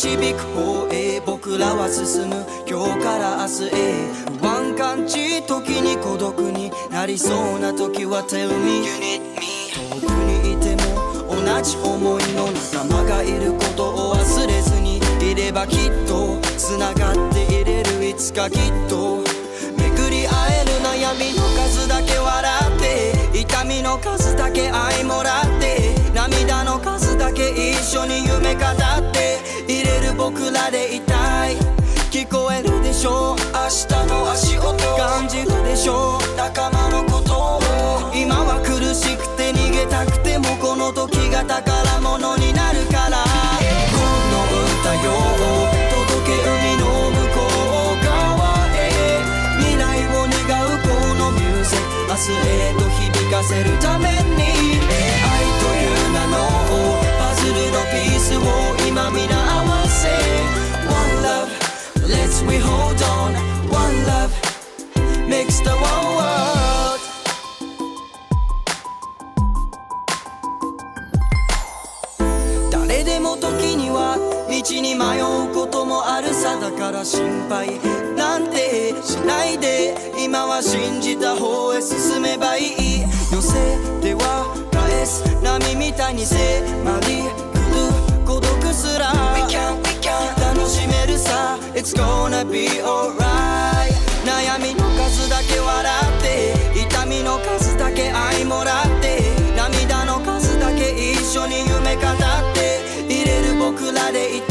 導く方へ僕らは進む今日から明日へ不安感じ時に孤独になりそうな時は Tell me 遠くにいても同じ思いの仲間がいることを忘れずにいればきっと繋がっていれるいつかきっと。巡り会える悩みの数だけ笑って痛みの数だけ愛もらって涙の数だけ一緒に夢語でいたい？聞こえるでしょ？う明日の足音。感じるでしょ？う仲間のことを。今は苦しくて逃げたくてもこの時が宝物になるから。この歌よ。届け海の向こう側へ。未来を願うこのミュージック。明日へと響かせるため。迷うこともあるさだから心配。なんてしないで今は信じた方へ進めばいい。寄せては返す波みたいに迫り来る孤独すら。We can, we can 楽しめるさ。It's gonna be alright 悩みの数だけ笑って。痛みの数だけ愛もらって。涙の数だけ一緒に夢語って。入れる僕らでいた